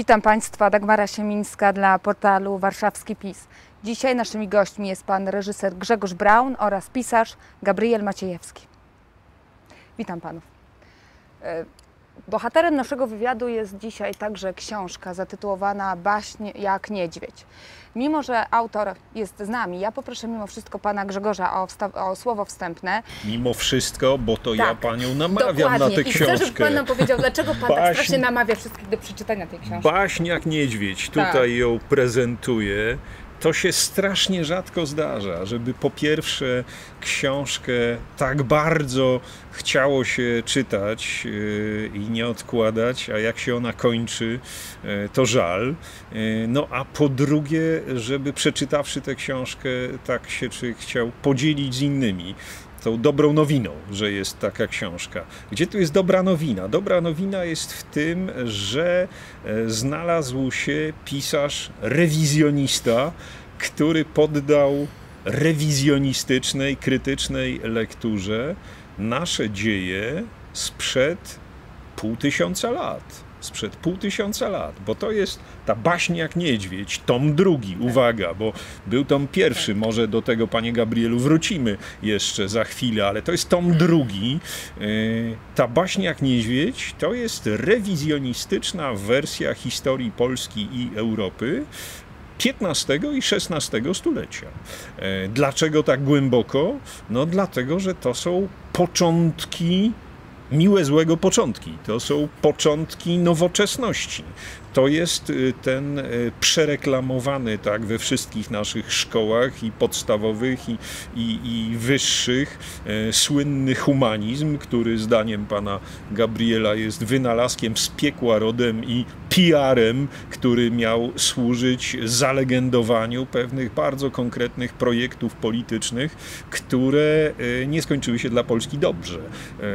Witam Państwa, Dagmara Siemińska dla portalu Warszawski PiS. Dzisiaj naszymi gośćmi jest pan reżyser Grzegorz Braun oraz pisarz Gabriel Maciejewski. Witam panów. Bohaterem naszego wywiadu jest dzisiaj także książka zatytułowana Baśń jak niedźwiedź. Mimo, że autor jest z nami, ja poproszę mimo wszystko pana Grzegorza o, o słowo wstępne. Mimo wszystko, bo to ja Tak, panią namawiam Dokładnie. na tę I chcę, żeby książkę. pan nam powiedział, dlaczego pan tak Baśń- strasznie namawia wszystkich do przeczytania tej książki. Baśń jak niedźwiedź, Tak. tutaj ją prezentuję. To się strasznie rzadko zdarza, żeby po pierwsze książkę tak bardzo chciało się czytać yy, i nie odkładać, a jak się ona kończy, yy, to żal. Yy, No a po drugie, żeby przeczytawszy tę książkę, tak się człowiek chciał podzielić z innymi tą dobrą nowiną, że jest taka książka. Gdzie tu jest dobra nowina? Dobra nowina jest w tym, że e, znalazł się pisarz rewizjonista, który poddał rewizjonistycznej, krytycznej lekturze nasze dzieje sprzed pół tysiąca lat. Sprzed pół tysiąca lat, bo to jest ta baśń jak niedźwiedź, tom drugi, uwaga, bo był tom pierwszy, może do tego, panie Gabrielu, wrócimy jeszcze za chwilę, ale to jest tom drugi. Yy, Ta baśń jak niedźwiedź to jest rewizjonistyczna wersja historii Polski i Europy. XV i XVI stulecia. E, Dlaczego tak głęboko? No dlatego, że to są początki miłe złego początki. To są początki nowoczesności. To jest y, ten y, przereklamowany tak we wszystkich naszych szkołach i podstawowych i, i, i wyższych y, słynny humanizm, który zdaniem pana Gabriela jest wynalazkiem z piekła rodem i PR-em, który miał służyć zalegendowaniu pewnych bardzo konkretnych projektów politycznych, które y, nie skończyły się dla Polski dobrze.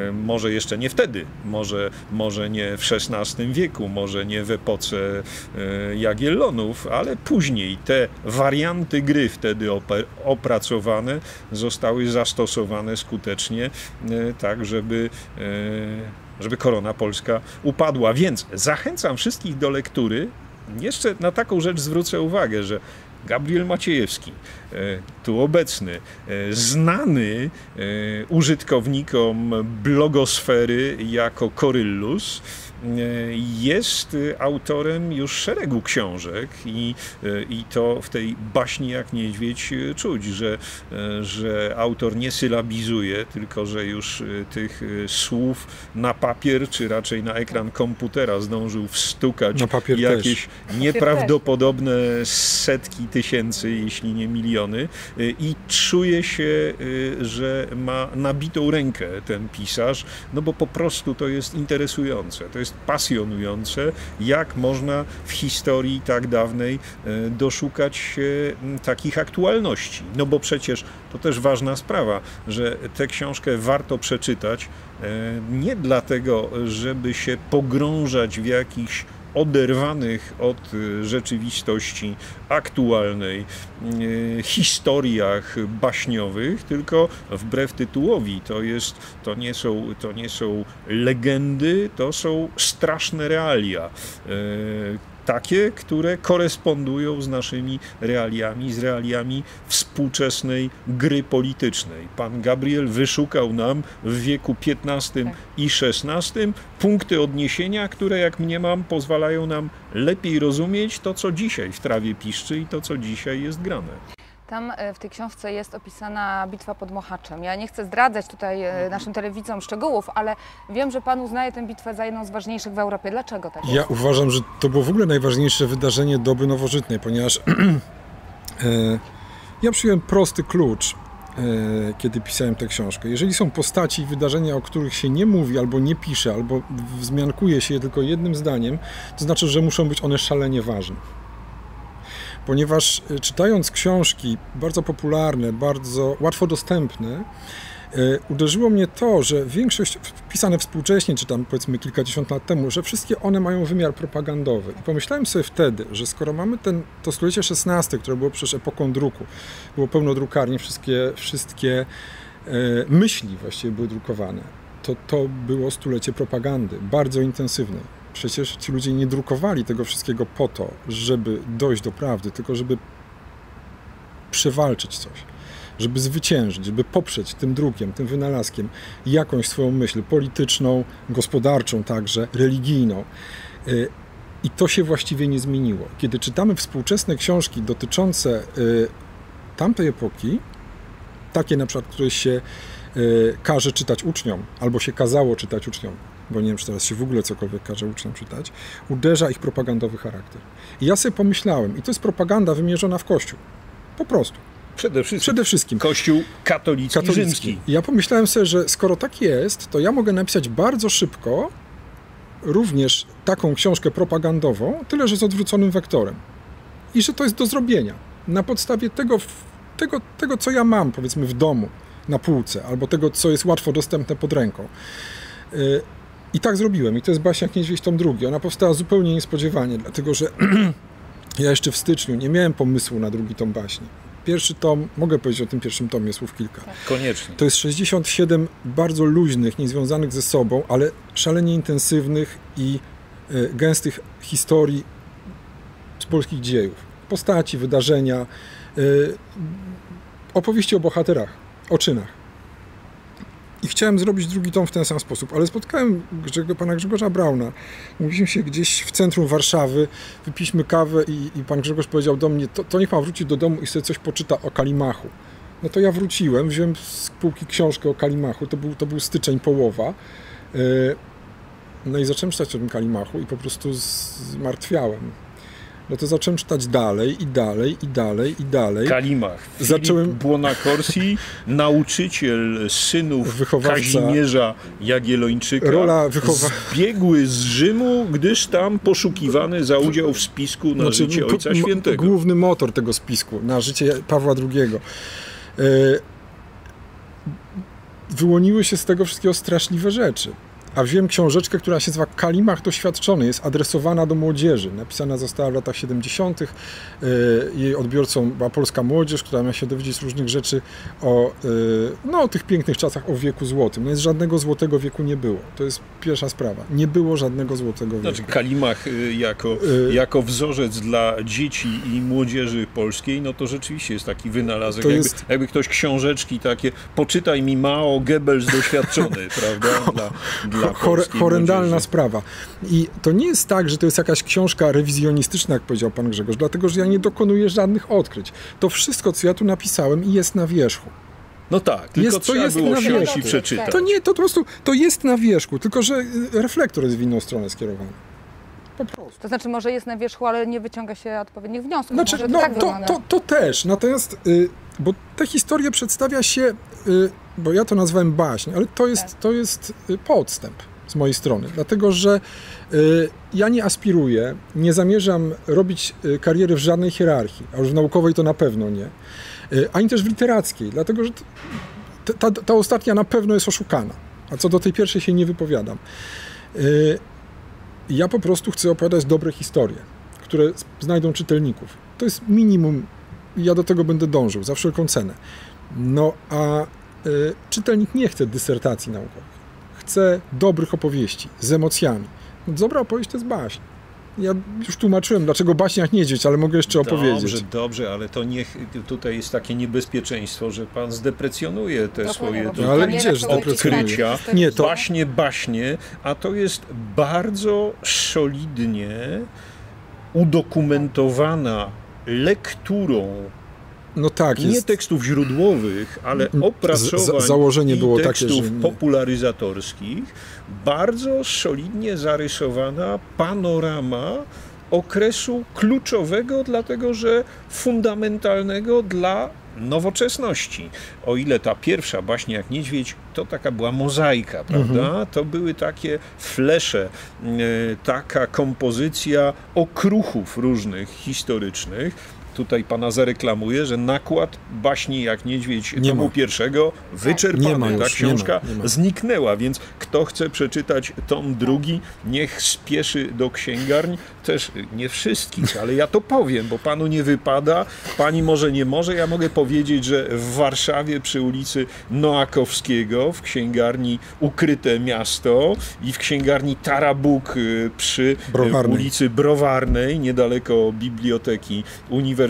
Y, Może jeszcze nie wtedy, może, może nie w XVI wieku, może nie w epoce y, Jagiellonów, ale później te warianty gry wtedy opracowane zostały zastosowane skutecznie, tak żeby żeby korona polska upadła. Więc zachęcam wszystkich do lektury. Jeszcze na taką rzecz zwrócę uwagę, że Gabriel Maciejewski, tu obecny, e, znany e, użytkownikom blogosfery jako Koryllus, e, jest e, autorem już szeregu książek i, e, i to w tej baśni jak niedźwiedź e, czuć, że, e, że autor nie sylabizuje, tylko że już e, tych e, słów na papier, czy raczej na ekran komputera zdążył wstukać Na papier jakieś nieprawdopodobne setki tysięcy, jeśli nie miliony y, i czuje się, y, że ma nabitą rękę ten pisarz, no bo po prostu to jest interesujące, to jest pasjonujące, jak można w historii tak dawnej y, doszukać się takich aktualności. No bo przecież to też ważna sprawa, że tę książkę warto przeczytać nie dlatego, żeby się pogrążać w jakichś oderwanych od y, rzeczywistości aktualnej y, historiach baśniowych, tylko wbrew tytułowi to jest, to nie są, to nie są legendy, to są straszne realia. Takie, które korespondują z naszymi realiami, z realiami współczesnej gry politycznej. Pan Gabriel wyszukał nam w wieku XV i XVI punkty odniesienia, które, jak mniemam, pozwalają nam lepiej rozumieć to, co dzisiaj w trawie piszczy i to, co dzisiaj jest grane. Tam e, w tej książce jest opisana bitwa pod Mohaczem. Ja nie chcę zdradzać tutaj e, naszym telewidzom szczegółów, ale wiem, że Pan uznaje tę bitwę za jedną z ważniejszych w Europie. Dlaczego tak jest? Ja uważam, że to było w ogóle najważniejsze wydarzenie doby nowożytnej, ponieważ e, ja przyjąłem prosty klucz, kiedy pisałem tę książkę. Jeżeli są postaci i wydarzenia, o których się nie mówi, albo nie pisze, albo wzmiankuje się je tylko jednym zdaniem, to znaczy, że muszą być one szalenie ważne. Ponieważ e, czytając książki bardzo popularne, bardzo łatwo dostępne, e, uderzyło mnie to, że większość pisane współcześnie, czy tam powiedzmy kilkadziesiąt lat temu, że wszystkie one mają wymiar propagandowy. I pomyślałem sobie wtedy, że skoro mamy ten, to stulecie XVI, które było przecież epoką druku, było pełno drukarni, wszystkie, wszystkie e, myśli właściwie były drukowane, to to było stulecie propagandy, bardzo intensywnej. Przecież ci ludzie nie drukowali tego wszystkiego po to, żeby dojść do prawdy, tylko żeby przewalczyć coś, żeby zwyciężyć, żeby poprzeć tym drukiem, tym wynalazkiem jakąś swoją myśl polityczną, gospodarczą także, religijną. Y, I to się właściwie nie zmieniło. Kiedy czytamy współczesne książki dotyczące y, tamtej epoki, takie na przykład, które się y, każe czytać uczniom, albo się kazało czytać uczniom, bo nie wiem, czy teraz się w ogóle cokolwiek każe uczniom czytać, uderza ich propagandowy charakter. I ja sobie pomyślałem, i to jest propaganda wymierzona w Kościół. Po prostu. Przede wszystkim. Przede wszystkim. Kościół katolicki, Katolicki. rzymski. I ja pomyślałem sobie, że skoro tak jest, to ja mogę napisać bardzo szybko również taką książkę propagandową, tyle że z odwróconym wektorem. I że to jest do zrobienia. Na podstawie tego, tego, tego co ja mam, powiedzmy, w domu, na półce, albo tego, co jest łatwo dostępne pod ręką. I tak zrobiłem. I to jest Baśniak Niedźwiedź tom drugi. Ona powstała zupełnie niespodziewanie, dlatego że ja jeszcze w styczniu nie miałem pomysłu na drugi tom baśni. Pierwszy tom, mogę powiedzieć o tym pierwszym tomie słów kilka. Koniecznie. To jest 67 bardzo luźnych, niezwiązanych ze sobą, ale szalenie intensywnych i y, gęstych historii z polskich dziejów. Postaci, wydarzenia, y, opowieści o bohaterach, o czynach. I chciałem zrobić drugi tom w ten sam sposób, ale spotkałem pana Grzegorza Brauna. Mówiliśmy się gdzieś w centrum Warszawy, wypiliśmy kawę i, i pan Grzegorz powiedział do mnie, to, to niech pan wróci do domu i sobie coś poczyta o Kalimachu. No to ja wróciłem, wziąłem z półki książkę o Kalimachu, to był, to był styczeń, połowa. Yy, No i zacząłem czytać o tym Kalimachu i po prostu zmartwiałem. No to zacząłem czytać dalej i dalej i dalej i dalej. Kalimach. Filip Zacząłem- Błonakorsi, nauczyciel synów Wychowawca. Kazimierza Jagiellończyka, Rola wychowa- zbiegły z Rzymu, gdyż tam poszukiwany za udział w spisku na Znaczy, życie Ojca Świętego. Główny motor tego spisku na życie Pawła II. E, Wyłoniły się z tego wszystkiego straszliwe rzeczy. A wziąłem książeczkę, która się nazywa Kalimach Doświadczony, jest adresowana do młodzieży. Napisana została w latach 70. E, Jej odbiorcą była polska młodzież, która miała się dowiedzieć różnych rzeczy o, e, no, o tych pięknych czasach, o wieku złotym. No jest żadnego złotego wieku nie było. To jest pierwsza sprawa. Nie było żadnego złotego wieku. Znaczy Kalimach y, jako, Y- jako wzorzec dla dzieci i młodzieży polskiej, no to rzeczywiście jest taki wynalazek. To jakby, jest- jakby ktoś książeczki takie, poczytaj mi Mao, Goebbels doświadczony, prawda? Dla, dla Chore, polskiej horrendalna młodzieży. sprawa. I to nie jest tak, że to jest jakaś książka rewizjonistyczna, jak powiedział pan Grzegorz, dlatego że ja nie dokonuję żadnych odkryć. To wszystko, co ja tu napisałem, jest na wierzchu. No tak, tylko Jest- to trzeba jest było na wierzchu. i przeczytać. To nie, to po prostu, to jest na wierzchu, tylko że y, reflektor jest w inną stronę skierowany. Po prostu. To znaczy może jest na wierzchu, ale nie wyciąga się odpowiednich wniosków. Znaczy, może no, tak to, to, to też, natomiast, y, bo tę historię przedstawia się, y, bo ja to nazwałem baśń, ale to jest, Tak. to jest y, podstęp z mojej strony, dlatego że y, ja nie aspiruję, nie zamierzam robić y, kariery w żadnej hierarchii, a już w naukowej to na pewno nie, ani też w literackiej, dlatego że ta, ta ostatnia na pewno jest oszukana, a co do tej pierwszej się nie wypowiadam. Ja po prostu chcę opowiadać dobre historie, które znajdą czytelników. To jest minimum, ja do tego będę dążył za wszelką cenę. No a czytelnik nie chce dysertacji naukowych. Chce dobrych opowieści z emocjami. No, dobra opowieść to jest baśń. Ja już tłumaczyłem, dlaczego baśniach niedźwiedź, ale mogę jeszcze opowiedzieć. Dobrze, dobrze, ale to niech tutaj jest takie niebezpieczeństwo, że pan zdeprecjonuje te No, swoje bo No, ale gdzież odkrycia. Nie, to- Baśnie, baśnie, a to jest bardzo solidnie udokumentowana lekturą No tak, nie jest. tekstów źródłowych, ale Z- opracowań za- założenie i było takie, tekstów że nie. popularyzatorskich, bardzo solidnie zarysowana panorama okresu kluczowego, dlatego że fundamentalnego dla nowoczesności. O ile ta pierwsza baśnia jak niedźwiedź to taka była mozaika, prawda? Mhm. To były takie flesze, e, taka kompozycja okruchów różnych historycznych. Tutaj pana zareklamuję, że nakład baśni jak niedźwiedź Nie tomu ma. pierwszego wyczerpany. Nie ma już, Ta nie książka ma, nie ma. zniknęła, więc kto chce przeczytać tom drugi, niech spieszy do księgarni. Też nie wszystkich, ale ja to powiem, bo panu nie wypada, pani może nie może. Ja mogę powiedzieć, że w Warszawie przy ulicy Noakowskiego w księgarni Ukryte Miasto i w księgarni Tarabuk y, przy y, Browarnej. ulicy Browarnej, niedaleko Biblioteki Uniwersyteckiej,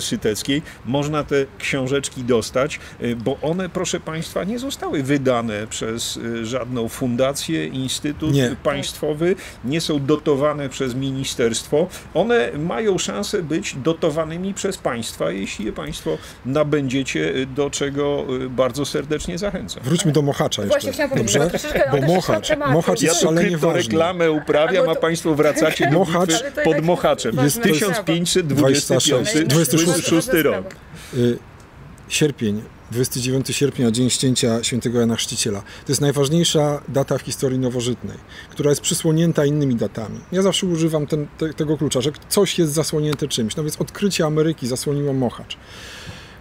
można te książeczki dostać, y, bo one, proszę Państwa, nie zostały wydane przez y, żadną fundację, instytut Nie. państwowy, nie są dotowane przez ministerstwo. One mają szansę być dotowanymi przez państwa, jeśli je Państwo nabędziecie, y, do czego bardzo serdecznie zachęcam. Wróćmy do Mochacza jeszcze. Właśnie chciałam powiedzieć, Dobrze? bo Mochacz. Mochacz Ja jest tu szalenie ważny. kryptoreklamę uprawiam, a Państwo wracacie do Mochacz- pod Mochaczem. Jest- 1525, 26 rok. Y, Sierpień, 29 sierpnia, dzień ścięcia świętego Jana Chrzciciela. To jest najważniejsza data w historii nowożytnej, która jest przysłonięta innymi datami. Ja zawsze używam ten, te, tego klucza, że coś jest zasłonięte czymś. No więc odkrycie Ameryki zasłoniło Mochacz.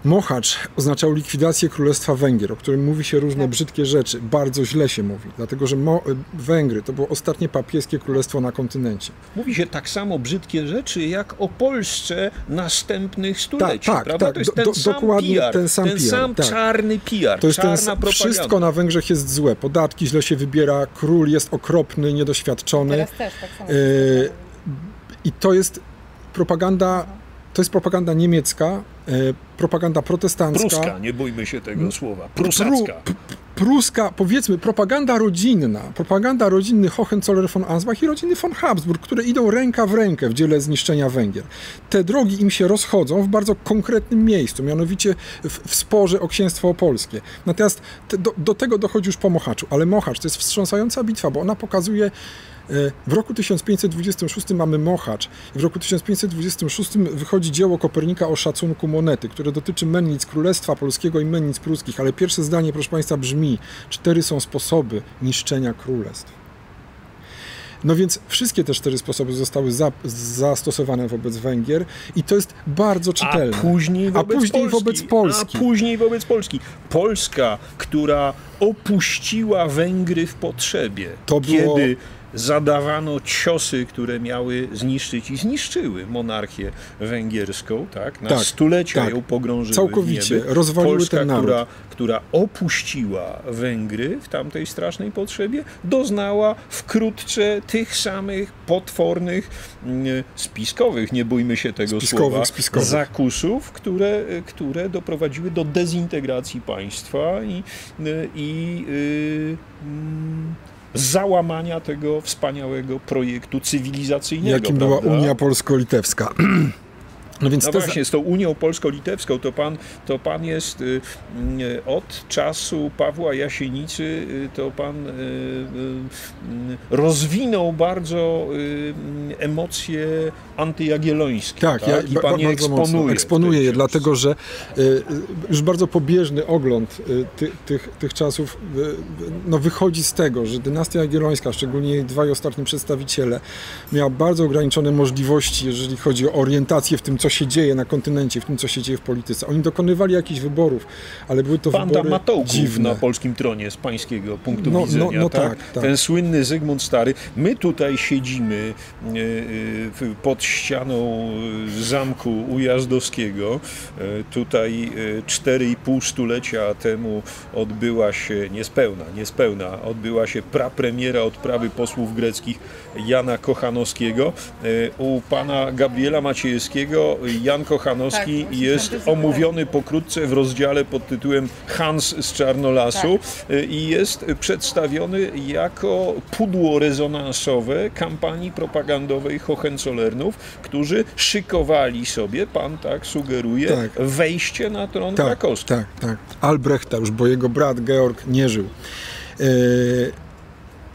Mochacz oznaczał likwidację Królestwa Węgier, o którym mówi się różne brzydkie rzeczy. Bardzo źle się mówi, dlatego że Mo- Węgry to było ostatnie papieskie królestwo na kontynencie. Mówi się tak samo brzydkie rzeczy, jak o Polsce następnych stuleci, tak, prawda? tak, to jest do- ten do- sam dokładnie PR, ten sam PR, tak. czarny PR, To jest ten, propaganda. wszystko na Węgrzech jest złe. Podatki źle się wybiera, król jest okropny, niedoświadczony. Teraz też tak samo. E, I to jest propaganda, to jest propaganda niemiecka, propaganda protestancka. Pruska, nie bójmy się tego słowa. Prusacka. Pru- Pruska, powiedzmy, propaganda rodzinna, propaganda rodzinny Hohenzollern von Ansbach i rodziny von Habsburg, które idą ręka w rękę w dziele zniszczenia Węgier. Te drogi im się rozchodzą w bardzo konkretnym miejscu, mianowicie w, w sporze o księstwo opolskie. Natomiast te, do, do tego dochodzi już po Mochaczu, ale Mochacz to jest wstrząsająca bitwa, bo ona pokazuje e, w roku 1526 mamy Mochacz i w roku 1526 wychodzi dzieło Kopernika o szacunku monety, które dotyczy mennic Królestwa Polskiego i mennic pruskich, ale pierwsze zdanie, proszę Państwa, brzmi cztery są sposoby niszczenia królestw. No więc wszystkie te cztery sposoby zostały za, zastosowane wobec Węgier i to jest bardzo czytelne. A później wobec A później Polski. wobec Polski. A później wobec Polski. Polska, która opuściła Węgry w potrzebie, To było- kiedy zadawano ciosy, które miały zniszczyć i zniszczyły monarchię węgierską, tak? Na Tak, stulecia tak. ją pogrążyły Całkowicie, w rozwaliły Polska, ten naród. Która, która opuściła Węgry w tamtej strasznej potrzebie, doznała wkrótce tych samych potwornych, mm, spiskowych, nie bójmy się tego Spiskowych, słowa, spiskowych. zakusów, które, które doprowadziły do dezintegracji państwa i, i y, mm, załamania tego wspaniałego projektu cywilizacyjnego. Jakim była prawda? Unia Polsko-Litewska. No więc No te, właśnie, z tą Unią Polsko-Litewską to pan, to pan jest y, y, od czasu Pawła Jasienicy, y, to pan y, y, y, rozwinął bardzo emocje antyjagiellońskie. Tak, ja I pan je eksponuje. tej je, dlatego że już bardzo pobieżny ogląd ty, tych, tych czasów no, wychodzi z tego, że dynastia jagiellońska, szczególnie jej dwaj ostatni przedstawiciele, miała bardzo ograniczone możliwości, jeżeli chodzi o orientację w tym, co się dzieje na kontynencie, w tym, co się dzieje w polityce. Oni dokonywali jakichś wyborów, ale były to Banda wybory matołków dziwne. na polskim tronie z pańskiego punktu No, no, widzenia. no tak? tak, tak. Ten słynny Zygmunt Stary. My tutaj siedzimy e, e, pod ścianą e, zamku Ujazdowskiego. Tutaj e, 4,5 stulecia temu odbyła się, niespełna, niespełna, odbyła się prapremiera odprawy posłów greckich Jana Kochanowskiego. U pana Gabriela Maciejewskiego Jan Kochanowski Tak, jest tak, omówiony pokrótce w rozdziale pod tytułem Hans z Czarnolasu y, i jest przedstawiony jako pudło rezonansowe kampanii propagandowej Hohenzollernów, którzy szykowali sobie, pan tak sugeruje, Tak. wejście na tron Tak, krakowski. tak, tak. Albrechta już, bo jego brat Georg nie żył. E,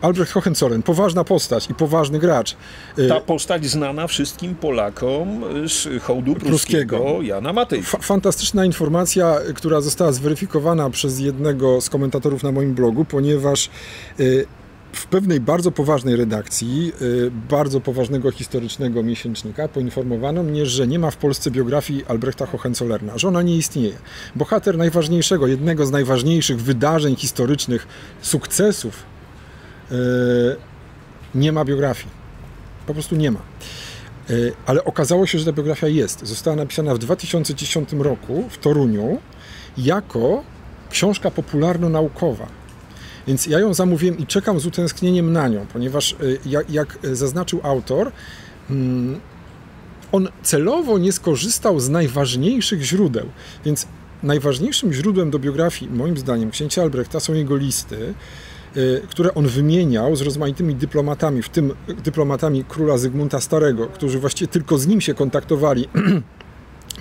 Albrecht Hohenzollern, poważna postać i poważny gracz. E, Ta postać znana wszystkim Polakom z hołdu pruskiego, Pruskiego. Jana Matejki. Fa- fantastyczna informacja, która została zweryfikowana przez jednego z komentatorów na moim blogu, ponieważ y, w pewnej bardzo poważnej redakcji, y, bardzo poważnego historycznego miesięcznika poinformowano mnie, że nie ma w Polsce biografii Albrechta Hohenzollerna, że ona nie istnieje. Bohater najważniejszego, jednego z najważniejszych wydarzeń historycznych, sukcesów, y, nie ma biografii. Po prostu nie ma. Y, ale okazało się, że ta biografia jest. Została napisana w 2010 roku w Toruniu jako książka popularno-naukowa. Więc ja ją zamówiłem i czekam z utęsknieniem na nią, ponieważ y, jak, zaznaczył autor, mm, on celowo nie skorzystał z najważniejszych źródeł. Więc najważniejszym źródłem do biografii, moim zdaniem, księcia Albrechta są jego listy, które on wymieniał z rozmaitymi dyplomatami, w tym dyplomatami króla Zygmunta Starego, którzy właściwie tylko z nim się kontaktowali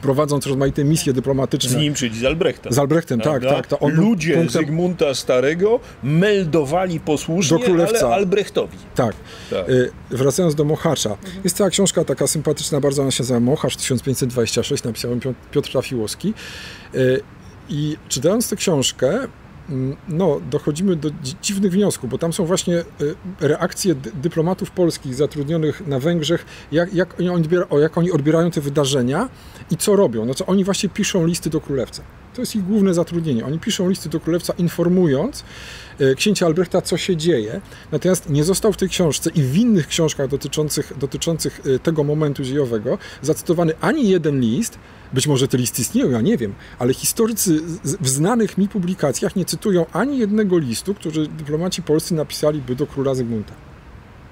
prowadząc rozmaite misje dyplomatyczne. Z nim, czyli z Albrechtem. Z Albrechtem, tak, tak. To on Ludzie punktem... Zygmunta Starego meldowali posłusznie, do królewca. ale Albrechtowi. Tak. tak. Y, wracając do Mochacza. Jest cała książka taka sympatyczna, bardzo ona się nazywa Mochacz 1526, napisał Piotr Trafiłowski. Y, I czytając tę książkę, no, dochodzimy do dziwnych wniosków, bo tam są właśnie y, reakcje dyplomatów polskich zatrudnionych na Węgrzech, jak, jak, oni, odbiera, jak oni odbierają te wydarzenia i co robią. No co oni właśnie piszą listy do królewca. To jest ich główne zatrudnienie. Oni piszą listy do królewca informując y, księcia Albrechta, co się dzieje. Natomiast nie został w tej książce i w innych książkach dotyczących, dotyczących y, tego momentu dziejowego zacytowany ani jeden list, być może te listy istnieją, ja nie wiem, ale historycy w znanych mi publikacjach nie cytują ani jednego listu, który dyplomaci polscy napisaliby do króla Zygmunta.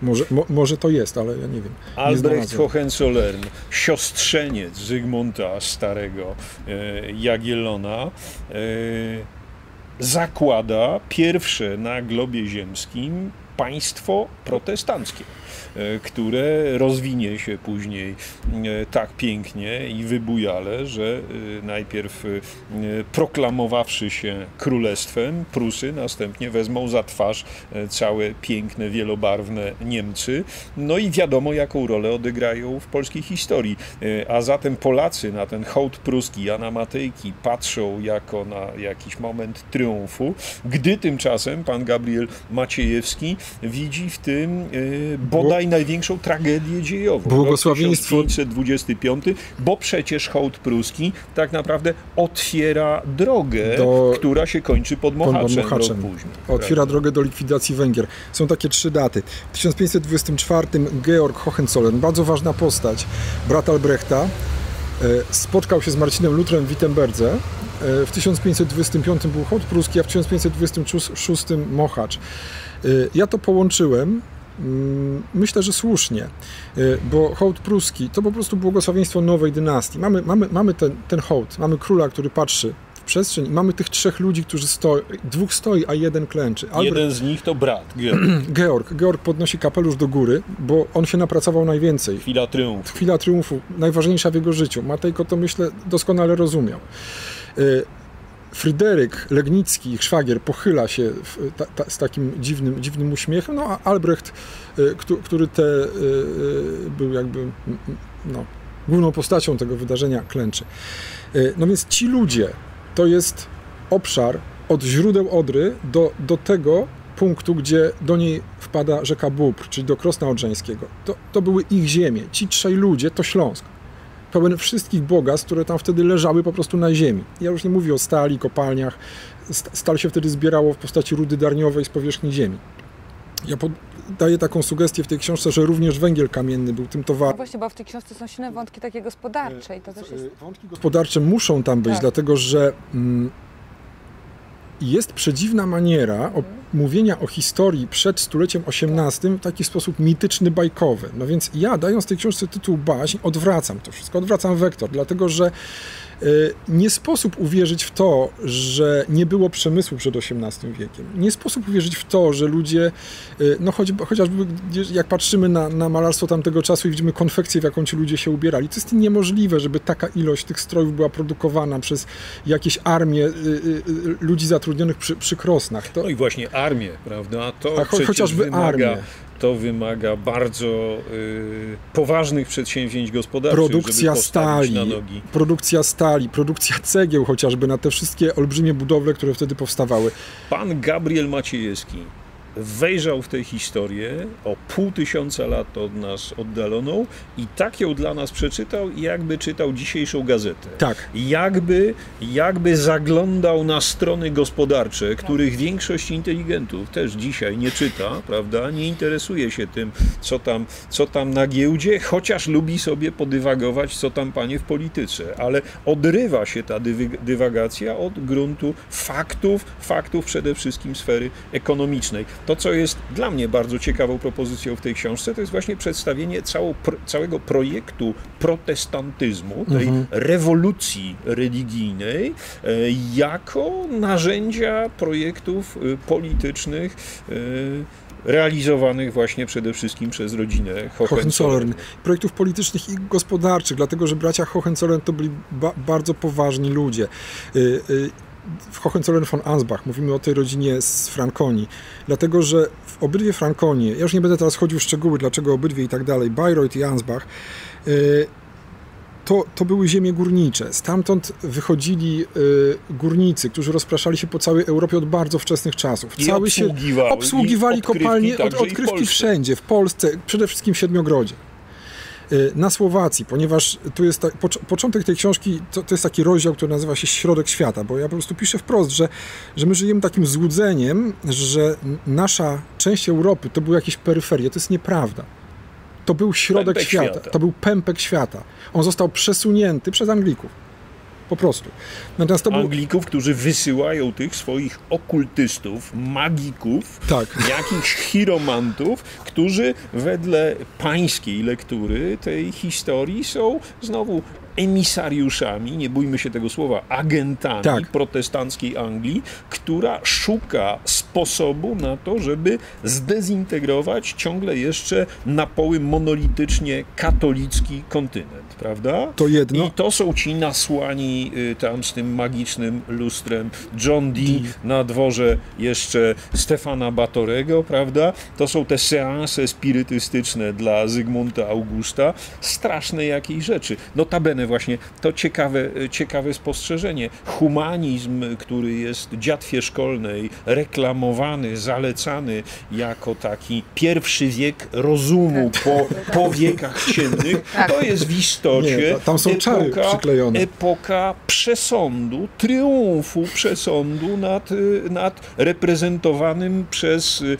Może, mo, może to jest, ale ja nie wiem. Albrecht Hohenzollern, siostrzeniec Zygmunta Starego, e, Jagiellona, e, zakłada pierwsze na globie ziemskim państwo protestanckie. E, które rozwinie się później e, tak pięknie i wybujale, że e, najpierw proklamowawszy się królestwem Prusy, następnie wezmą za twarz całe piękne, wielobarwne Niemcy. No i wiadomo, jaką rolę odegrają w polskiej historii. A zatem Polacy na ten hołd pruski Jana Matejki patrzą jako na jakiś moment triumfu, gdy tymczasem pan Gabriel Maciejewski widzi w tym bodaj największą tragedię dziejową. Błogosławieństwo. 1525, bo przecież hołd pruski tak naprawdę otwiera drogę, do... która się kończy pod Mohaczem, pod Mohaczem. później. Otwiera prawda? drogę do likwidacji Węgier. Są takie trzy daty. W 1524 Georg Hohenzollern, bardzo ważna postać, brat Albrechta, e, spotkał się z Marcinem Lutrem w Wittenberdze. E, w 1525 był hołd pruski, a w 1526 Mochacz. E, ja to połączyłem Mm, myślę, że słusznie, y, bo hołd pruski to po prostu błogosławieństwo nowej dynastii. Mamy, mamy, mamy ten, ten hołd, mamy króla, który patrzy w przestrzeń i mamy tych trzech ludzi, którzy stoją, dwóch stoi, a jeden klęczy. Albert, jeden z nich to brat, Georg. Georg. Georg podnosi kapelusz do góry, bo on się napracował najwięcej. Chwila triumfu. Chwila triumfu, najważniejsza w jego życiu. Matejko to myślę doskonale rozumiał. Fryderyk Legnicki, ich szwagier, pochyla się ta, ta, z takim dziwnym, dziwnym uśmiechem, no a Albrecht, y, który te, y, y, był jakby no, główną postacią tego wydarzenia, klęczy. No więc ci ludzie, to jest obszar od źródeł Odry do, do tego punktu, gdzie do niej wpada rzeka Bóbr, czyli do Krosna Odrzeńskiego. To, to były ich ziemie. Ci trzej ludzie to Śląsk pełen wszystkich bogactw, które tam wtedy leżały po prostu na ziemi. Ja już nie mówię o stali, kopalniach. Stal się wtedy zbierało w postaci rudy darniowej z powierzchni ziemi. Ja daję taką sugestię w tej książce, że również węgiel kamienny był tym towarem. No właśnie, bo w tej książce są silne wątki takie gospodarcze i to też jest... Wątki gospodarcze muszą tam być, tak. dlatego że mm, jest przedziwna maniera mówienia o historii przed stuleciem XVIII w taki sposób mityczny, bajkowy. No więc ja, dając tej książce tytuł Baśń, odwracam to wszystko, odwracam wektor, dlatego że nie sposób uwierzyć w to, że nie było przemysłu przed XVIII wiekiem. Nie sposób uwierzyć w to, że ludzie, y, no choć, chociażby jak patrzymy na, na malarstwo tamtego czasu i widzimy konfekcję, w jaką ci ludzie się ubierali, to jest niemożliwe, żeby taka ilość tych strojów była produkowana przez jakieś armie y, ludzi zatrudnionych przy, przy krosnach. To... No i właśnie armię, prawda? To A cho chociażby wymaga... armię to wymaga bardzo y, poważnych przedsięwzięć gospodarczych, produkcja żeby stali, na nogi. Produkcja stali, produkcja cegieł chociażby na te wszystkie olbrzymie budowle, które wtedy powstawały. Pan Gabriel Maciejewski wejrzał w tę historię o pół tysiąca lat od nas oddaloną i tak ją dla nas przeczytał, jakby czytał dzisiejszą gazetę. Tak. Jakby, jakby zaglądał na strony gospodarcze, których większość inteligentów też dzisiaj nie czyta, prawda? Nie interesuje się tym, co tam, co tam na giełdzie, chociaż lubi sobie podywagować, co tam panie w polityce, ale odrywa się ta dywagacja od gruntu faktów, faktów przede wszystkim sfery ekonomicznej. To, co jest dla mnie bardzo ciekawą propozycją w tej książce, to jest właśnie przedstawienie cało, całego projektu protestantyzmu, tej rewolucji religijnej, e, jako narzędzia projektów e, politycznych e, realizowanych właśnie przede wszystkim przez rodzinę Hohenzollern. Hohenzollern. Projektów politycznych i gospodarczych, dlatego że bracia Hohenzollern to byli ba bardzo poważni ludzie. W Hohenzollern von Ansbach, mówimy o tej rodzinie z Frankonii, dlatego że w obydwie Frankonie, ja już nie będę teraz chodził w szczegóły, dlaczego obydwie i tak dalej, Bayreuth i Ansbach, y, to, to były ziemie górnicze. Stamtąd wychodzili y, górnicy, którzy rozpraszali się po całej Europie od bardzo wczesnych czasów. I Cały się obsługiwali obsługiwali odkrywki kopalnie, od, i odkrywki wszędzie, w Polsce, przede wszystkim w Siedmiogrodzie. Y, Na Słowacji, ponieważ tu jest ta, pocz- początek tej książki, to, to jest taki rozdział, który nazywa się Środek Świata, bo ja po prostu piszę wprost, że, że my żyjemy takim złudzeniem, że nasza część Europy to były jakieś peryferie. To jest nieprawda. To był środek świata. świata. To był pępek świata. On został przesunięty przez Anglików. Po prostu. Natomiast to był... Anglików, którzy wysyłają tych swoich okultystów, magików, Tak. jakichś chiromantów, którzy wedle pańskiej lektury tej historii są znowu emisariuszami, nie bójmy się tego słowa, agentami Tak. protestanckiej Anglii, która szuka sposobu na to, żeby zdezintegrować ciągle jeszcze na poły monolitycznie katolicki kontynent, prawda? To jedno. I to są ci nasłani y, tam z tym magicznym lustrem John Dee na dworze jeszcze Stefana Batorego, prawda? To są te seanse spirytystyczne dla Zygmunta Augusta. Straszne jakiej rzeczy. Notabene właśnie to ciekawe, ciekawe spostrzeżenie. Humanizm, który jest dziatwie szkolnej, reklamowany, zalecany jako taki pierwszy wiek rozumu po, po wiekach ciemnych, Tak. to jest w istocie Nie, ta- tam są czary przyklejone. epoka przesądu, triumfu przesądu nad, nad reprezentowanym przez y,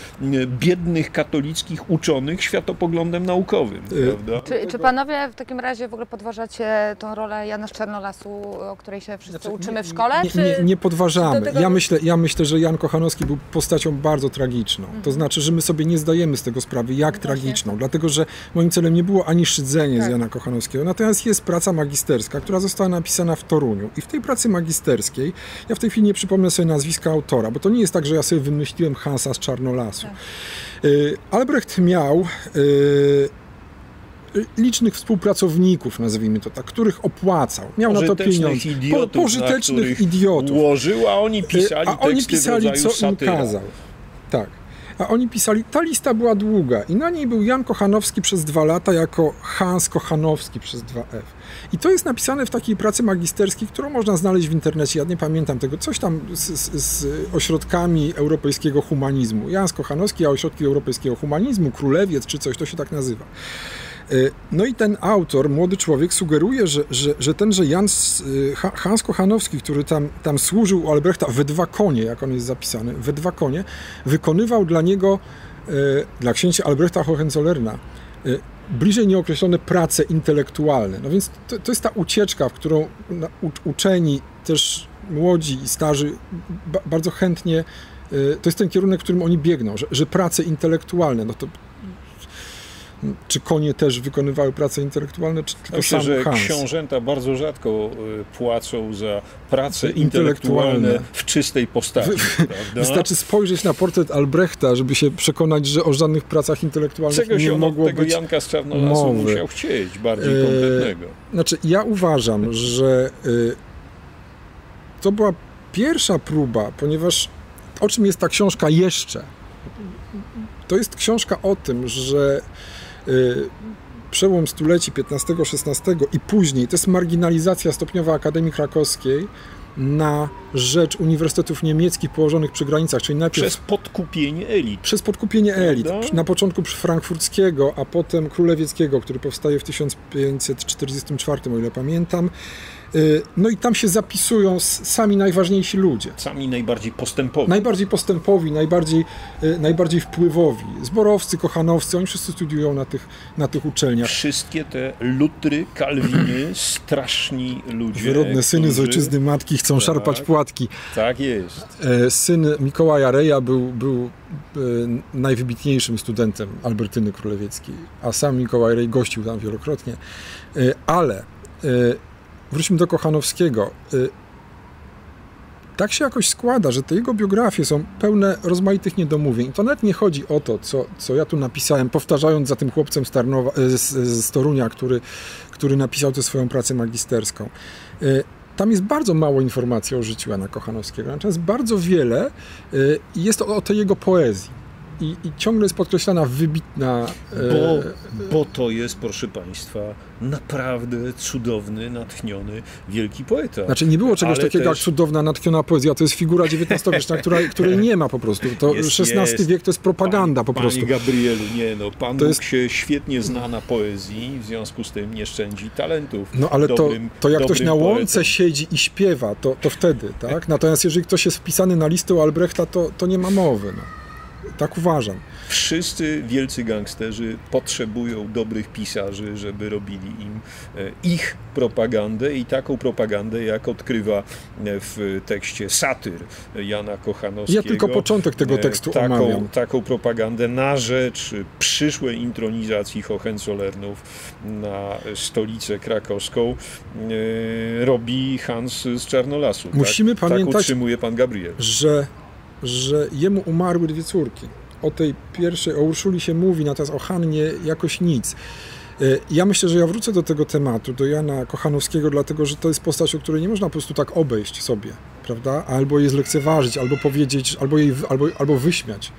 biednych katolickich uczonych światopoglądem naukowym. Y, Prawda? Czy, czy panowie w takim razie w ogóle podważacie tą rolę Jana z Czernolasu, o której się wszyscy Znaczy, uczymy w szkole? Nie, czy... nie, nie podważamy. tego- Ja, myślę, ja myślę, że Jan Kochanowski był postacią bardzo tragiczną. Mhm. To znaczy, że my sobie nie zdajemy z tego sprawy, jak No właśnie. tragiczną. Dlatego, że moim celem nie było ani szydzenie z Tak. Jana Kochanowskiego. Natomiast jest praca magisterska, która została napisana w Toruniu. I w tej pracy magisterskiej, ja w tej chwili nie przypomnę sobie nazwiska autora, bo to nie jest tak, że ja sobie wymyśliłem Hansa z Czarnolasu. Y, Albrecht miał y, licznych współpracowników, nazwijmy to tak, których opłacał. Miał na to pieniądze. idiotów, Po, pożytecznych idiotów. Ułożył, a oni pisali a oni pisali, co im satyra. kazał. Tak. A oni pisali, ta lista była długa i na niej był Jan Kochanowski przez dwa lata jako Hans Kochanowski przez dwa F. I to jest napisane w takiej pracy magisterskiej, którą można znaleźć w internecie. Ja nie pamiętam tego. Coś tam z, z, z ośrodkami europejskiego humanizmu. Jan Kochanowski, a ośrodki europejskiego humanizmu, królewiec czy coś, to się tak nazywa. Y, No i ten autor, młody człowiek, sugeruje, że, że, że tenże Jans, y, Ha- Hans Kochanowski, który tam, tam służył u Albrechta we dwa konie, jak on jest zapisany, we dwa konie, wykonywał dla niego, y, dla księcia Albrechta Hohenzollerna, bliżej nieokreślone prace intelektualne. No więc to, to jest ta ucieczka, w którą uczeni, też młodzi i starzy, ba, bardzo chętnie, to jest ten kierunek, w którym oni biegną, że, że prace intelektualne, no to czy konie też wykonywały prace intelektualne, czy tylko Myślę, sam że Hans? książęta bardzo rzadko y, płacą za prace Intelektualne. intelektualne w czystej postaci. prawda? Wystarczy spojrzeć na portret Albrechta, żeby się przekonać, że o żadnych pracach intelektualnych Czego nie mogło tego być. Janka z Czarnolasu mowy. musiał chcieć, bardziej Eee, kompletnego. Znaczy, ja uważam, że y, to była pierwsza próba, ponieważ o czym jest ta książka jeszcze? To jest książka o tym, że przełom stuleci XV-XVI i później, to jest marginalizacja stopniowa Akademii Krakowskiej, na rzecz uniwersytetów niemieckich położonych przy granicach, czyli najpierw Przez podkupienie elit. przez podkupienie elit. Prawda? Na początku przy frankfurckiego, a potem królewieckiego, który powstaje w 1544, o ile pamiętam. Y, No i tam się zapisują sami najważniejsi ludzie. Sami najbardziej postępowi. Najbardziej postępowi, najbardziej, y, najbardziej wpływowi. Zborowcy, kochanowcy, oni wszyscy studiują na tych, na tych uczelniach. Wszystkie te lutry, kalwiny, straszni ludzie. Wyrodne syny z ojczyzny matki chcą Tak. szarpać płatki. Tak jest. E, Syn Mikołaja Reja był, był e, najwybitniejszym studentem Albertyny Królewieckiej, a sam Mikołaj Rej gościł tam wielokrotnie. E, Ale wróćmy do Kochanowskiego. E, Tak się jakoś składa, że te jego biografie są pełne rozmaitych niedomówień. To nawet nie chodzi o to, co, co ja tu napisałem, powtarzając za tym chłopcem z, Tarnowa, e, z, Torunia, który, który napisał tę swoją pracę magisterską. Tam jest bardzo mało informacji o życiu Jana Kochanowskiego, natomiast bardzo wiele y, jest o, o tej jego poezji. I, I ciągle jest podkreślana wybitna. e, Bo, bo to jest, proszę Państwa, naprawdę cudowny, natchniony, wielki poeta. Znaczy nie było czegoś Ale takiego też- jak cudowna, natchniona poezja. To jest figura XIX-wieczna, która, której nie ma po prostu. To Jest, XVI jest. wiek to jest propaganda po prostu. Panie Gabrielu, nie no, Pan To jest- się świetnie zna na poezji, w związku z tym nie szczędzi talentów. No ale to, dobrym, to jak ktoś na łące poetom. siedzi i śpiewa, to, to wtedy, tak? Natomiast jeżeli ktoś jest wpisany na listę Albrechta, to, to nie ma mowy. No. Tak uważam. Wszyscy wielcy gangsterzy potrzebują dobrych pisarzy, żeby robili im e, ich propagandę i taką propagandę, jak odkrywa e, w tekście satyr Jana Kochanowskiego. Ja tylko początek tego E, tekstu taką, omawiam. taką propagandę na rzecz przyszłej intronizacji Hohenzollernów na stolicę krakowską robi Hans z Czarnolasu. Musimy tak? pamiętać- Tak utrzymuje pan Gabriel. że, że jemu umarły dwie córki. O tej pierwszej, o Urszuli się mówi, natomiast o Hannie jakoś nic. Y, Ja myślę, że ja wrócę do tego tematu, do Jana Kochanowskiego, dlatego że to jest postać, o której nie można po prostu tak obejść sobie, prawda? Albo jej zlekceważyć, albo powiedzieć, albo jej albo, albo wyśmiać.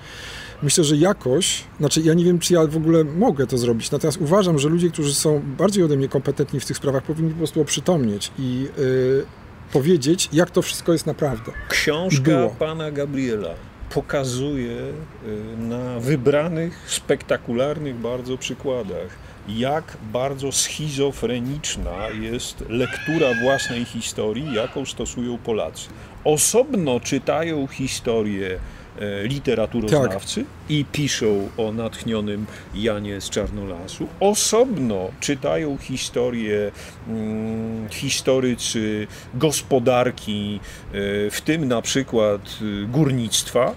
Myślę, że jakoś, znaczy ja nie wiem, czy ja w ogóle mogę to zrobić, natomiast uważam, że ludzie, którzy są bardziej ode mnie kompetentni w tych sprawach, powinni po prostu oprzytomnieć i y, powiedzieć, jak to wszystko jest naprawdę. Książka Było. pana Gabriela pokazuje y, na wybranych, spektakularnych bardzo przykładach, jak bardzo schizofreniczna jest lektura własnej historii, jaką stosują Polacy. Osobno czytają historię e, literaturoznawcy i piszą o natchnionym Janie z Czarnolasu. Osobno czytają historię mm, historycy gospodarki, e, w tym na przykład e, górnictwa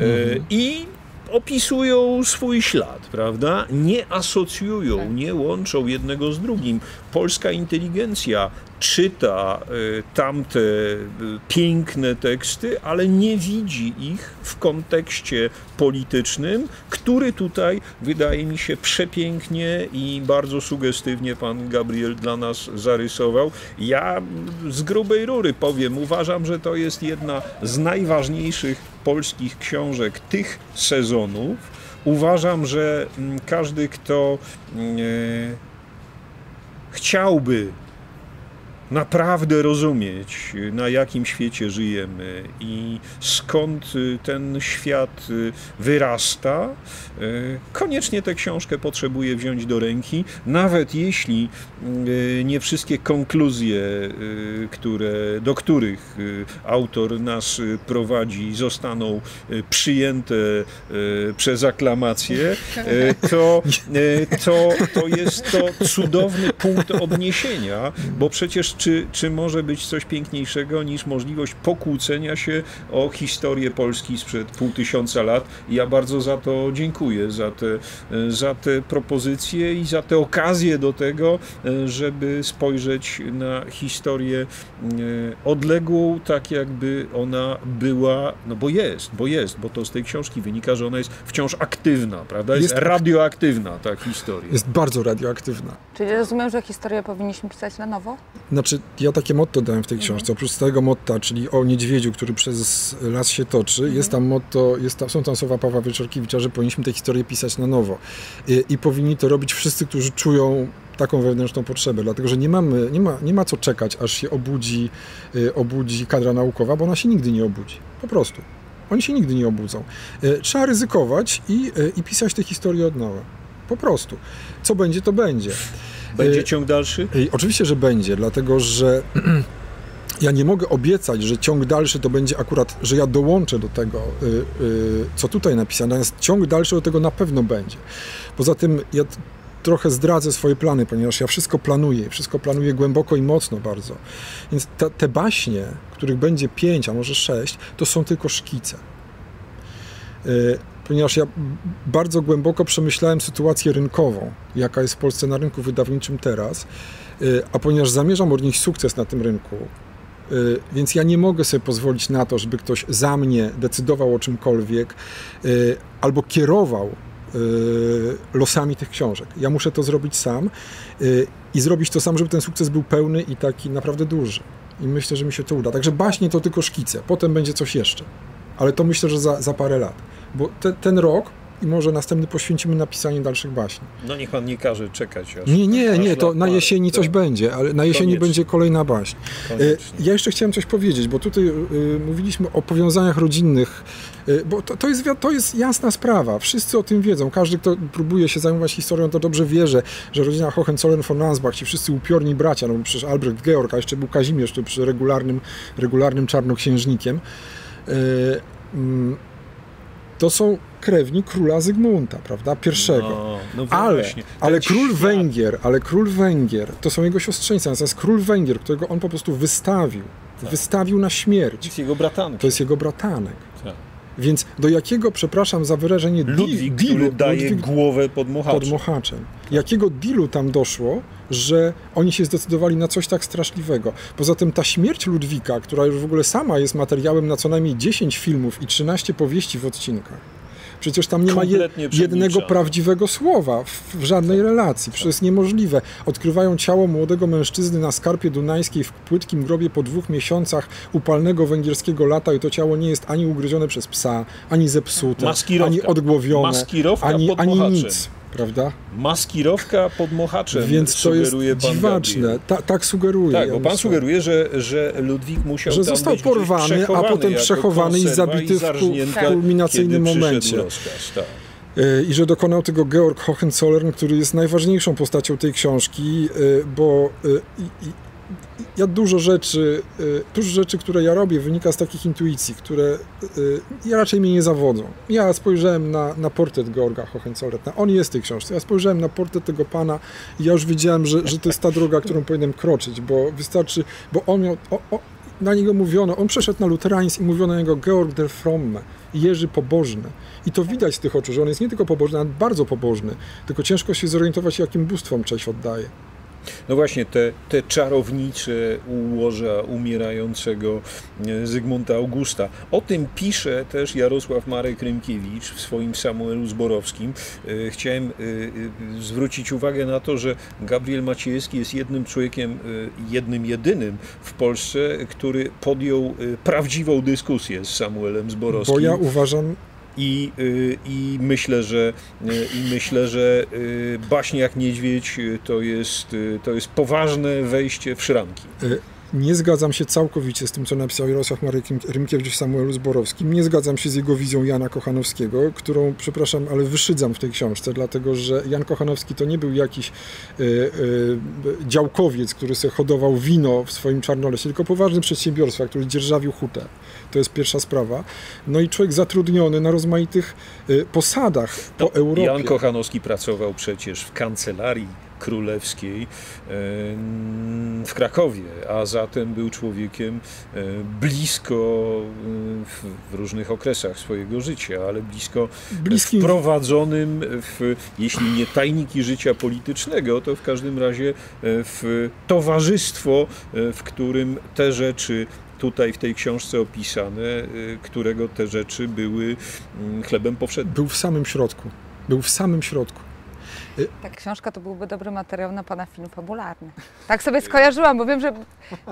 e, i opisują swój ślad, prawda? Nie asocjują, Tak. nie łączą jednego z drugim. Polska inteligencja czyta y, tamte y, piękne teksty, ale nie widzi ich w kontekście politycznym, który tutaj wydaje mi się przepięknie i bardzo sugestywnie pan Gabriel dla nas zarysował. Ja z grubej rury powiem, uważam, że to jest jedna z najważniejszych polskich książek tych sezonów. Uważam, że każdy, kto e, chciałby naprawdę rozumieć, na jakim świecie żyjemy i skąd y, ten świat y, wyrasta, y, koniecznie tę książkę potrzebuje wziąć do ręki, nawet jeśli nie wszystkie konkluzje, które, do których autor nas prowadzi, zostaną przyjęte przez aklamację, to, to, to jest to cudowny punkt odniesienia, bo przecież czy, czy może być coś piękniejszego niż możliwość pokłócenia się o historię Polski sprzed pół tysiąca lat? Ja bardzo za to dziękuję, za te, za te propozycje i za tę okazję do tego, żeby spojrzeć na historię e, odległą, tak jakby ona była, no bo jest, bo jest, bo to z tej książki wynika, że ona jest wciąż aktywna, prawda? Jest, Jest ak- radioaktywna ta historia. Jest bardzo radioaktywna. Czyli rozumiem, że historię powinniśmy pisać na nowo? Znaczy, ja takie motto dałem w tej książce. Oprócz całego motta, czyli o niedźwiedziu, który przez las się toczy, jest tam motto, jest tam, są tam słowa Pawła Wieczorkiewicza, że powinniśmy tę historię pisać na nowo. I, I powinni to robić wszyscy, którzy czują taką wewnętrzną potrzebę, dlatego że nie, mamy, nie, ma, nie ma co czekać, aż się obudzi, y, obudzi kadra naukowa, bo ona się nigdy nie obudzi. Po prostu. Oni się nigdy nie obudzą. Y, trzeba ryzykować i, y, i pisać te historie od nowa. Po prostu. Co będzie, to będzie. Będzie Y, ciąg dalszy? y, Oczywiście, że będzie, dlatego że ja nie mogę obiecać, że ciąg dalszy to będzie akurat, że ja dołączę do tego, y, co tutaj napisane. Natomiast ciąg dalszy do tego na pewno będzie. Poza tym ja trochę zdradzę swoje plany, ponieważ ja wszystko planuję, wszystko planuję głęboko i mocno bardzo. Więc te, te baśnie, których będzie pięć, a może sześć, to są tylko szkice. Ponieważ ja bardzo głęboko przemyślałem sytuację rynkową, jaka jest w Polsce na rynku wydawniczym teraz, y, a ponieważ zamierzam odnieść sukces na tym rynku, y, więc ja nie mogę sobie pozwolić na to, żeby ktoś za mnie decydował o czymkolwiek y, albo kierował losami tych książek. Ja muszę to zrobić sam i zrobić to sam, żeby ten sukces był pełny i taki naprawdę duży. I myślę, że mi się to uda. Także baśnie to tylko szkice, potem będzie coś jeszcze. Ale to myślę, że za, za parę lat. Bo te, ten rok i może następny poświęcimy na pisanie dalszych baśni. No niech pan nie każe czekać. Aż, Nie, nie, nie, to na jesieni coś Tak, będzie, ale na jesieni Koniecznie. będzie kolejna baśń. E, koniecznie. Ja jeszcze chciałem coś powiedzieć, bo tutaj y, mówiliśmy o powiązaniach rodzinnych, y, bo to, to, jest, to jest jasna sprawa. Wszyscy o tym wiedzą. Każdy, kto próbuje się zajmować historią, to dobrze wie, że, że rodzina Hohenzollern von Ansbach, ci wszyscy upiorni bracia, no bo przecież Albrecht Georg, a jeszcze był Kazimierz, to przy regularnym, regularnym czarnoksiężnikiem, y, to są krewni króla Zygmunta, prawda? Pierwszego. No, no Ale, ale król świat- Węgier, ale król Węgier to są jego siostrzeńcy, natomiast król Węgier, którego on po prostu wystawił, Tak. wystawił na śmierć, Jest jego bratankiem. to jest jego bratanek. Więc do jakiego, przepraszam za wyrażenie, Ludwik, dealu, który daje Ludwik głowę pod mochaczem. pod Mochaczem, jakiego dealu tam doszło, że oni się zdecydowali na coś tak straszliwego. Poza tym ta śmierć Ludwika, która już w ogóle sama jest materiałem na co najmniej 10 filmów i 13 powieści w odcinkach, Przecież tam nie ma je, jednego prawdziwego słowa w, w żadnej relacji. Przecież jest niemożliwe. Odkrywają ciało młodego mężczyzny na skarpie dunajskiej w płytkim grobie po dwóch miesiącach upalnego węgierskiego lata i to ciało nie jest ani ugryzione przez psa, ani zepsute, ani odgłowione, ani, ani nic. Prawda? Maskirowka pod mochaczem. Więc to jest dziwaczne. Ta, tak sugeruje. Tak, bo pan sugeruje, że, że Ludwik musiał Że został porwany, a potem przechowany i zabity w kulminacyjnym momencie. Rozkaz, tak. Y, i że dokonał tego Georg Hohenzollern, który jest najważniejszą postacią tej książki, y, bo i, ja dużo rzeczy, y, dużo rzeczy, które ja robię, wynika z takich intuicji, które y, ja raczej mnie nie zawodzą. Ja spojrzałem na, na portret Georga Hohenzollerna, on jest w tej książce, ja spojrzałem na portret tego pana i ja już wiedziałem, że, że to jest ta droga, którą powinienem kroczyć, bo wystarczy, bo on miał, o, o, na niego mówiono, on przeszedł na luteranizm i mówiono na niego Georg der Fromme, Jerzy Pobożny. I to widać z tych oczu, że on jest nie tylko pobożny, ale bardzo pobożny. Tylko ciężko się zorientować, jakim bóstwom cześć oddaje. No właśnie, te, te czarownicze ułoża umierającego e, Zygmunta Augusta. O tym pisze też Jarosław Marek Rymkiewicz w swoim Samuelu Zborowskim. E, Chciałem e, zwrócić uwagę na to, że Gabriel Maciejewski jest jednym człowiekiem, jednym jedynym w Polsce, który podjął prawdziwą dyskusję z Samuelem Zborowskim. Bo ja uważam, I, y, I myślę, że y, i myślę, że y, baśnie jak niedźwiedź to jest, to jest poważne wejście w szranki. Nie zgadzam się całkowicie z tym, co napisał Jarosław Marek Rym- Rymkiewicz w Samuelu Zborowskim. Nie zgadzam się z jego wizją Jana Kochanowskiego, którą, przepraszam, ale wyszydzam w tej książce, dlatego że Jan Kochanowski to nie był jakiś y, y, działkowiec, który sobie hodował wino w swoim czarnolesie, tylko poważny przedsiębiorstwa, który dzierżawił hutę. To jest pierwsza sprawa. No i człowiek zatrudniony na rozmaitych y, posadach po Europie. Jan Kochanowski pracował przecież w kancelarii królewskiej e, w Krakowie, a zatem był człowiekiem e, blisko e, w, różnych okresach swojego życia, ale blisko Bliskim wprowadzonym w, jeśli nie tajniki życia politycznego, to w każdym razie w towarzystwo, w którym te rzeczy tutaj w tej książce opisane, którego te rzeczy były chlebem powszednim. był w samym środku. Był w samym środku. Ta książka to byłby dobry materiał na Pana film fabularny. Tak sobie skojarzyłam, bo wiem, że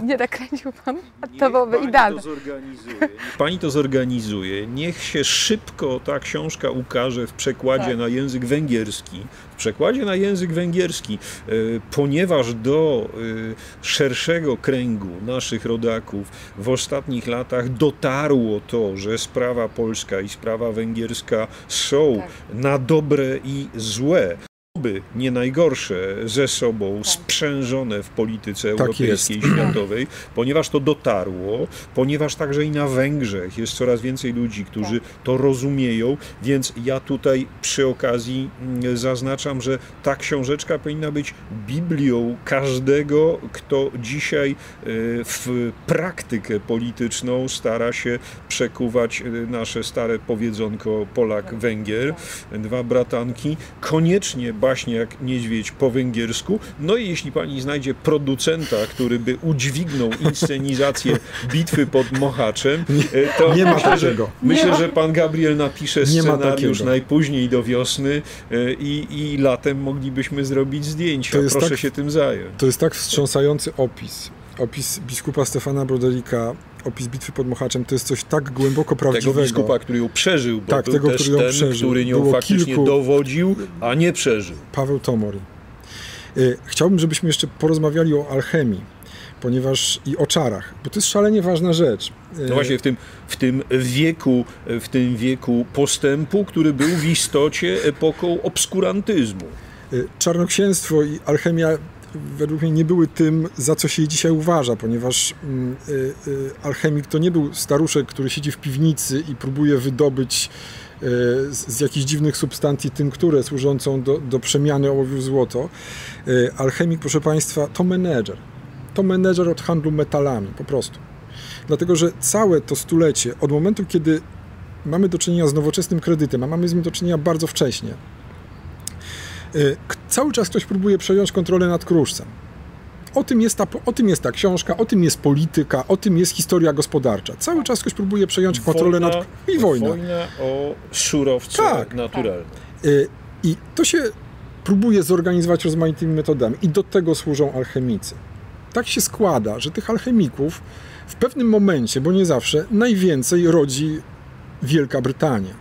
nie nakręcił Pan, a to byłoby pani idealne. To zorganizuje. Pani to zorganizuje. Niech się szybko ta książka ukaże w przekładzie Tak. na język węgierski. W przekładzie na język węgierski, e, ponieważ do e, szerszego kręgu naszych rodaków w ostatnich latach dotarło to, że sprawa polska i sprawa węgierska są Tak. na dobre i złe. Oby nie najgorsze ze sobą Tak. sprzężone w polityce Tak europejskiej jest. światowej, ponieważ to dotarło, ponieważ także i na Węgrzech jest coraz więcej ludzi, którzy Tak. to rozumieją, więc ja tutaj przy okazji mm, zaznaczam, że ta książeczka powinna być Biblią każdego, kto dzisiaj e, w praktykę polityczną stara się przekuwać e, nasze stare powiedzonko Polak-Węgier, dwa bratanki, koniecznie baśnie jak niedźwiedź po węgiersku. No i jeśli pani znajdzie producenta, który by udźwignął inscenizację bitwy pod Mohaczem, e, to nie ma myślę, że, takiego. myślę, że pan Gabriel napisze ma scenariusz najpóźniej do wiosny e, i, i latem moglibyśmy zrobić zdjęcia. To jest Proszę tak- się tym zająć. To jest tak wstrząsający opis. Opis biskupa Stefana Brodelika, opis bitwy pod Mohaczem, to jest coś tak głęboko prawdziwego. biskupa, który ją przeżył, bo Tak, był tego, też który ją ten, przeżył. który nią Było faktycznie kilku- dowodził, a nie przeżył. Paweł Tomori. Y, Chciałbym, żebyśmy jeszcze porozmawiali o alchemii, ponieważ i o czarach, bo to jest szalenie ważna rzecz. Y, No właśnie w tym, w tym wieku, w tym wieku postępu, który był w istocie epoką obskurantyzmu. Y, Czarnoksięstwo i alchemia według mnie nie były tym, za co się je dzisiaj uważa, ponieważ mm, y, y, alchemik to nie był staruszek, który siedzi w piwnicy i próbuje wydobyć y, z, z jakichś dziwnych substancji tynkurę służącą do, do przemiany ołowiu w złoto. Alchemik, proszę Państwa, to menedżer. To menedżer od handlu metalami, po prostu. Dlatego, że całe to stulecie, od momentu, kiedy mamy do czynienia z nowoczesnym kredytem, a mamy z nim do czynienia bardzo wcześnie, cały czas ktoś próbuje przejąć kontrolę nad kruszcem. O tym, jest ta, o tym jest ta książka, o tym jest polityka, o tym jest historia gospodarcza. Cały czas ktoś próbuje przejąć kontrolę nad... I wojna. Wojna o surowce Tak. naturalne. Y, I to się próbuje zorganizować rozmaitymi metodami i do tego służą alchemicy. Tak się składa, że tych alchemików w pewnym momencie, bo nie zawsze, najwięcej rodzi Wielka Brytania.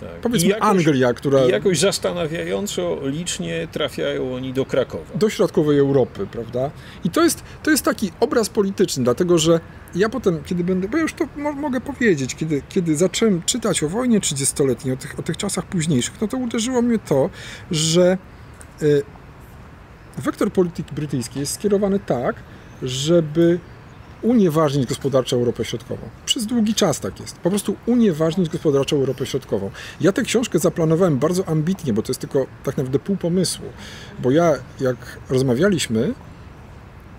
Tak. Powiedzmy jakoś, Anglia, która jakoś zastanawiająco licznie trafiają oni do Krakowa. do środkowej Europy, prawda? I to jest, to jest taki obraz polityczny, dlatego że ja potem, kiedy będę, bo ja już to mo- mogę powiedzieć, kiedy, kiedy zacząłem czytać o wojnie 30-letniej, o tych, o tych czasach późniejszych, no to uderzyło mnie to, że y, wektor polityki brytyjskiej jest skierowany tak, żeby unieważnić gospodarczo Europę Środkową. Przez długi czas tak jest. Po prostu unieważnić gospodarczo Europę Środkową. Ja tę książkę zaplanowałem bardzo ambitnie, bo to jest tylko tak naprawdę pół pomysłu. Bo ja, jak rozmawialiśmy,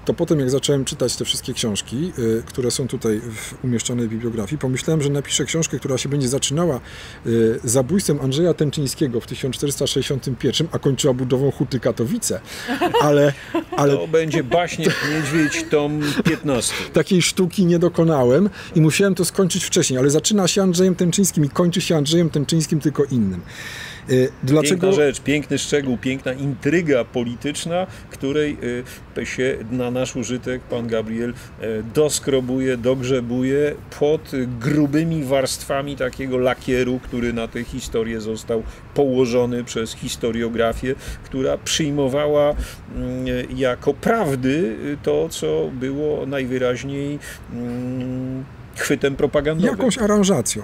to potem jak zacząłem czytać te wszystkie książki, y, które są tutaj w, umieszczone w bibliografii, pomyślałem, że napiszę książkę, która się będzie zaczynała y, zabójstwem Andrzeja Tęczyńskiego w 1461, a kończyła budową Huty Katowice. Ale, ale To będzie baśniek Niedźwiedź, tom 15. takiej sztuki nie dokonałem i musiałem to skończyć wcześniej, ale zaczyna się Andrzejem Tęczyńskim i kończy się Andrzejem Tęczyńskim tylko innym. Y, Dlaczego? Piękna rzecz, piękny szczegół, piękna intryga polityczna, której y, się na nasz użytek pan Gabriel y, doskrobuje, dogrzebuje pod grubymi warstwami takiego lakieru, który na tę historię został położony przez historiografię, która przyjmowała mm, jako prawdy y, to, co było najwyraźniej mm, chwytem propagandowym. Jakąś aranżacją,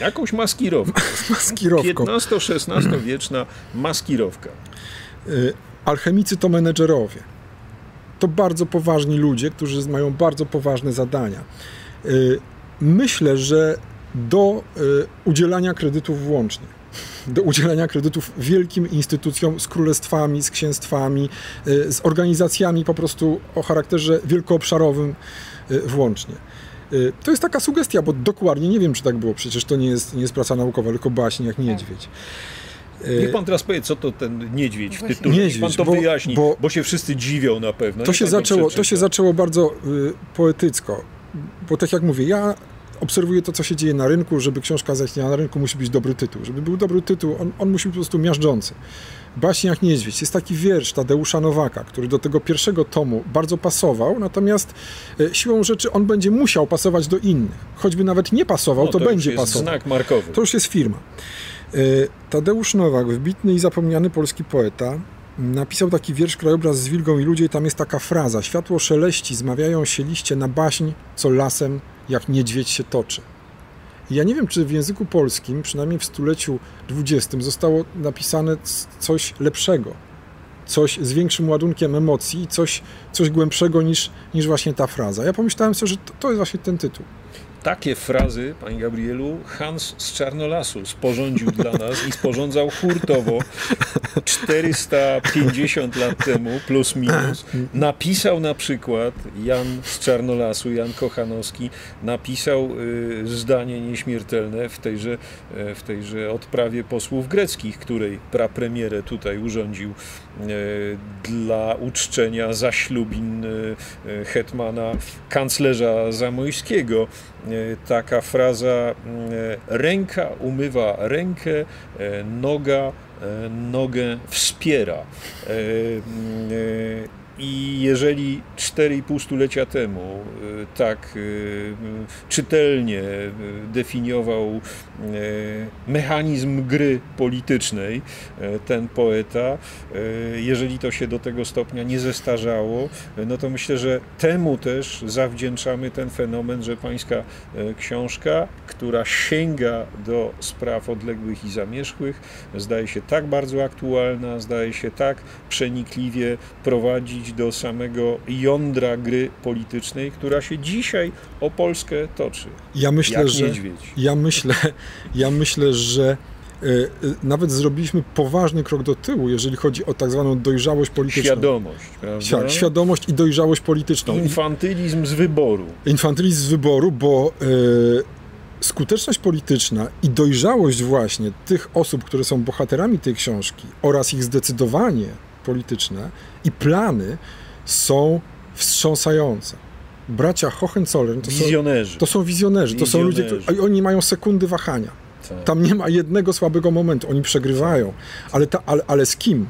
Jakąś maskirowką. maskirowką. 15-16 wieczna maskirowka. Y, Alchemicy to menedżerowie. To bardzo poważni ludzie, którzy mają bardzo poważne zadania. Y, Myślę, że do y, udzielania kredytów włącznie, do udzielania kredytów wielkim instytucjom z królestwami, z księstwami, z organizacjami po prostu o charakterze wielkoobszarowym włącznie. Y, To jest taka sugestia, bo dokładnie nie wiem, czy tak było. Przecież to nie jest, nie jest praca naukowa, tylko baśń jak niedźwiedź. Y, Niech pan teraz powie, co to ten niedźwiedź w tytule. Niech pan Niedźwiedź, to bo- wyjaśni, bo, bo- się wszyscy dziwią na pewno. To Niech się, zaczęło, to się zaczęło bardzo y, poetycko, bo tak jak mówię, ja obserwuję to, co się dzieje na rynku, żeby książka zaistniała na rynku, musi być dobry tytuł. Żeby był dobry tytuł, on, on musi być po prostu miażdżący. Baśń jak niedźwiedź. Jest taki wiersz Tadeusza Nowaka, który do tego pierwszego tomu bardzo pasował, natomiast e, siłą rzeczy on będzie musiał pasować do innych. Choćby nawet nie pasował, No, to, to już będzie jest pasował. znak markowy. To już jest firma. E, Tadeusz Nowak, wybitny i zapomniany polski poeta, napisał taki wiersz Krajobraz z wilgą i ludzie i tam jest taka fraza Światło szeleści, zmawiają się liście na baśń, co lasem jak niedźwiedź się toczy. Ja nie wiem, czy w języku polskim, przynajmniej w stuleciu XX, zostało napisane coś lepszego, coś z większym ładunkiem emocji, coś, coś głębszego niż, niż właśnie ta fraza. Ja pomyślałem sobie, że to, to jest właśnie ten tytuł. Takie frazy, panie Gabrielu, Hans z Czarnolasu sporządził dla nas i sporządzał hurtowo 450 lat temu, plus minus. Napisał na przykład Jan z Czarnolasu, Jan Kochanowski, napisał y, zdanie nieśmiertelne w tejże, e, w tejże odprawie posłów greckich, której prapremierę tutaj urządził e, dla uczczenia zaślubin e, hetmana kanclerza Zamojskiego. E, Taka fraza e, ręka umywa rękę, e, noga nogę wspiera. I jeżeli 4,5 stulecia temu e, tak e, czytelnie e, definiował mechanizm gry politycznej ten poeta, jeżeli to się do tego stopnia nie zestarzało, no to myślę, że temu też zawdzięczamy ten fenomen, że pańska książka, która sięga do spraw odległych i zamierzchłych, zdaje się tak bardzo aktualna, zdaje się tak przenikliwie prowadzić do samego jądra gry politycznej, która się dzisiaj o Polskę toczy. Ja myślę, jak że niedźwiedź. ja myślę, ja myślę, że e, e, nawet zrobiliśmy poważny krok do tyłu, jeżeli chodzi o tak zwaną dojrzałość polityczną. Świadomość, prawda? Tak, świadomość i dojrzałość polityczną. Infantylizm z wyboru. Infantylizm z wyboru, bo e, skuteczność polityczna i dojrzałość właśnie tych osób, które są bohaterami tej książki oraz ich zdecydowanie polityczne i plany są wstrząsające. Bracia Hohenzollern to są, Wizjonerzy. to są wizjonerzy, to są ludzie, Wizjonerzy. którzy, oni mają sekundy wahania. Tak. Tam nie ma jednego słabego momentu, oni przegrywają, ale, ta, ale, ale z kim?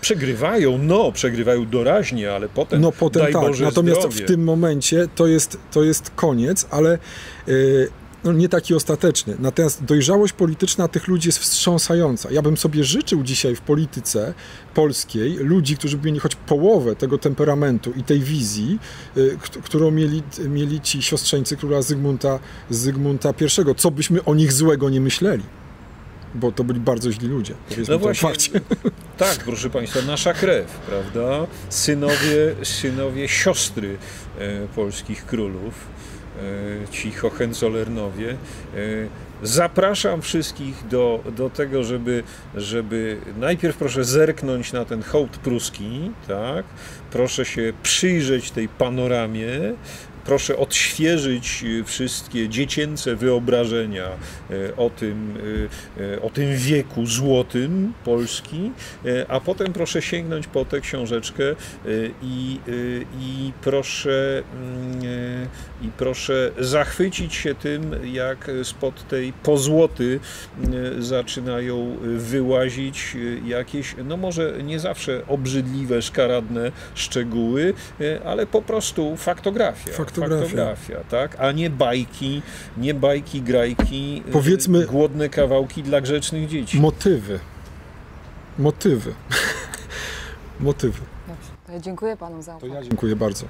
Przegrywają, no, przegrywają doraźnie, ale potem, No potem tak, Boże natomiast zdrowie. w tym momencie to jest, to jest koniec, ale yy, no nie taki ostateczny. Natomiast dojrzałość polityczna tych ludzi jest wstrząsająca. Ja bym sobie życzył dzisiaj w polityce polskiej ludzi, którzy by mieli choć połowę tego temperamentu i tej wizji, k- którą mieli, mieli ci siostrzeńcy króla Zygmunta, Zygmunta I. Co byśmy o nich złego nie myśleli. Bo to byli bardzo źli ludzie. No właśnie, tak, proszę Państwa, nasza krew, prawda? Synowie, synowie siostry e, polskich królów, ci Hohenzollernowie. E, zapraszam wszystkich do, do tego, żeby, żeby najpierw proszę zerknąć na ten hołd pruski, tak? Proszę się przyjrzeć tej panoramie, proszę odświeżyć y, wszystkie dziecięce wyobrażenia y, o tym, y, o tym wieku złotym Polski, a potem proszę sięgnąć po tę książeczkę i, i proszę mm, i proszę zachwycić się tym, jak spod tej pozłoty zaczynają wyłazić jakieś, no może nie zawsze obrzydliwe, szkaradne szczegóły, ale po prostu faktografia. Faktografia. faktografia tak? A nie bajki, nie bajki, grajki, y, Powiedzmy- głodne kawałki dla grzecznych dzieci. Motywy. Motywy. Motywy. Dobrze, to ja dziękuję panu za To uwagę. ja dziękuję bardzo.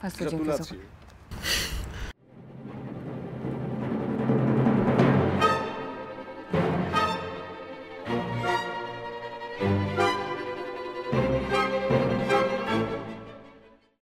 Państwu dziękuję za uwagę.